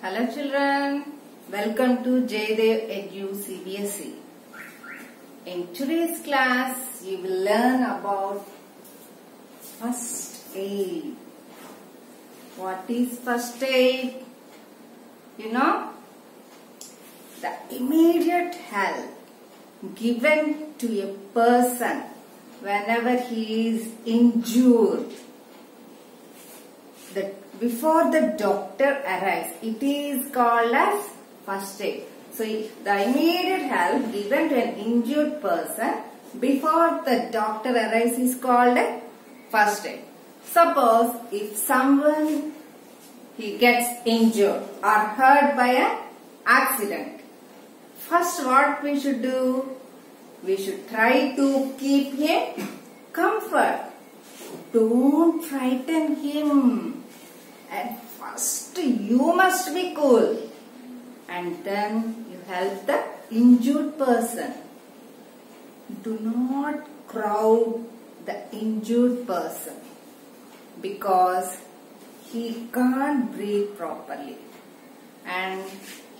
Hello children, welcome to Jayadev Edu CBSE. In today's class, you will learn about first aid. What is first aid? You know, the immediate help given to a person whenever he is injured the before the doctor arrives it is called as first aid. So the immediate help given to an injured person before the doctor arrives is called a first aid. Suppose if someone he gets injured or hurt by an accident first what we should do? We should try to keep him comfort don't frighten him. At first you must be cool. And then you help the injured person. Do not crowd the injured person because he can't breathe properly and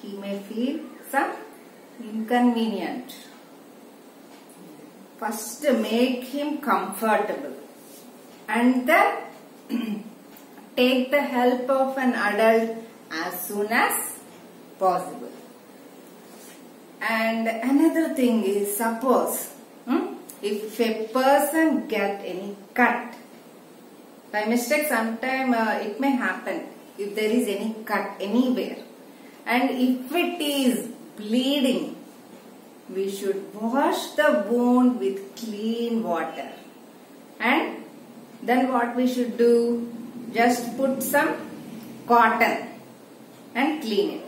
he may feel some inconvenient. First make him comfortable and then take the help of an adult as soon as possible. And another thing is suppose hmm, if a person get any cut by mistake sometime uh, it may happen if there is any cut anywhere and if it is bleeding we should wash the wound with clean water and then what we should do? Just put some cotton and clean it.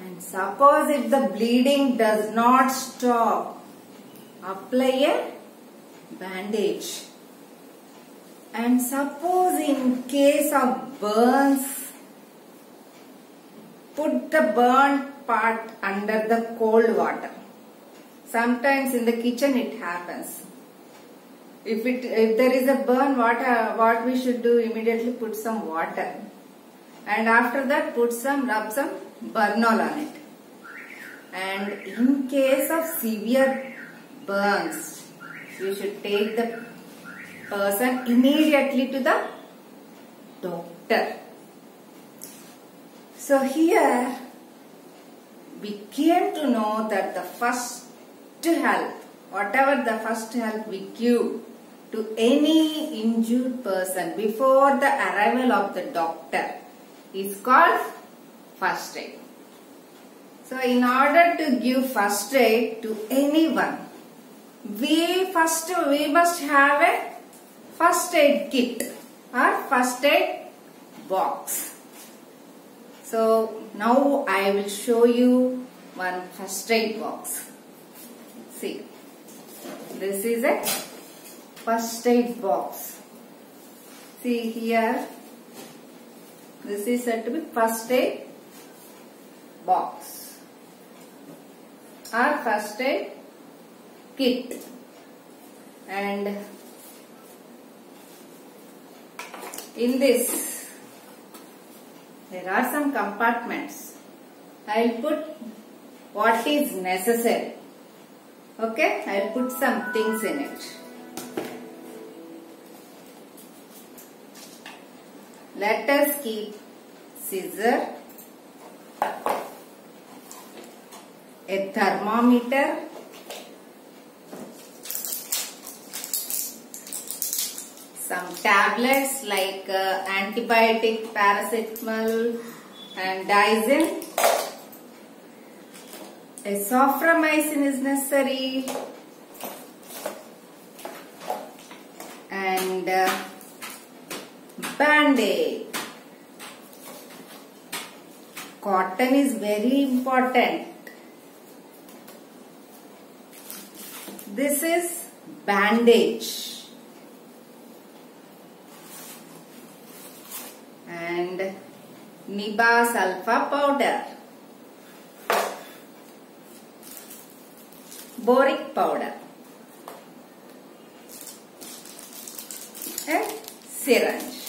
And suppose if the bleeding does not stop apply a bandage. And suppose in case of burns put the burnt part under the cold water. Sometimes in the kitchen it happens if it if there is a burn what uh, what we should do? Immediately put some water. And after that put some rub some burnol on it. And in case of severe burns you should take the person immediately to the doctor. So here we came to know that the first help whatever the first help we give to any injured person before the arrival of the doctor is called first aid. So in order to give first aid to anyone, we first we must have a first aid kit or first aid box. So now I will show you one first aid box. See, this is a first aid box. See here, this is said to be first aid box or first aid kit and in this there are some compartments. I will put what is necessary. Okay, I will put some things in it. Let us keep scissor, a thermometer, some tablets like uh, antibiotic, paracetamol and dizin. A soframycin is necessary. And uh, band-aid. Cotton is very important. This is bandage. And Niba sulfa powder. Boric powder. And syringe.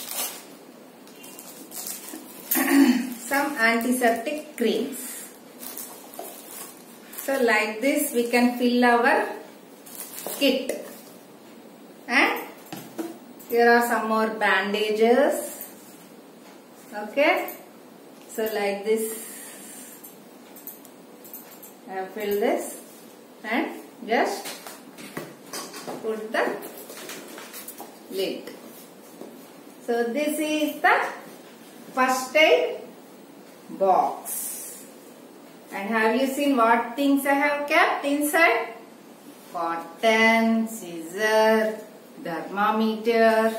Some antiseptic creams. So like this we can fill our kit. And here are some more bandages. Okay. So like this I filled this and just put the lid. So this is the first aid box. And have you seen what things I have kept inside? Cotton, scissor, thermometer,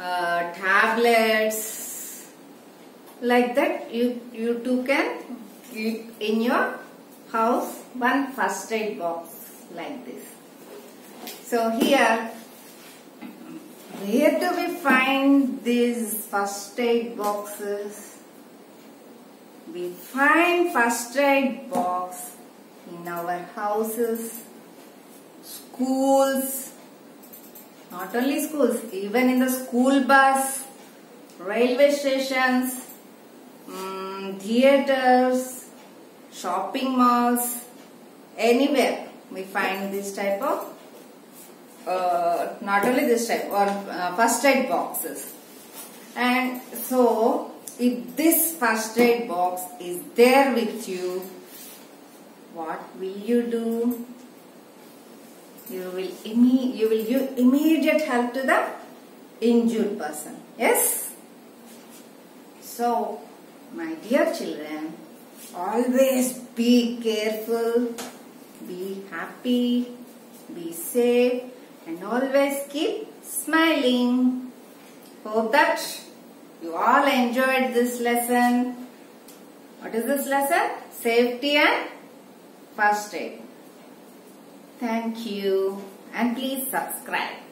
uh, tablets. Like that you, you too can keep in your house one first aid box like this. So here where do we find these first aid boxes? We find first aid box in our houses, schools, not only schools, even in the school bus, railway stations, um, theaters, shopping malls, anywhere we find this type of uh, not only this type or uh, first aid boxes. And so if this first aid box is there with you what will you do you will imme you will give immediate help to the injured person yes so my dear children always be careful be happy be safe and always keep smiling. Hope that you all enjoyed this lesson. What is this lesson? Safety and first aid. Thank you and please subscribe.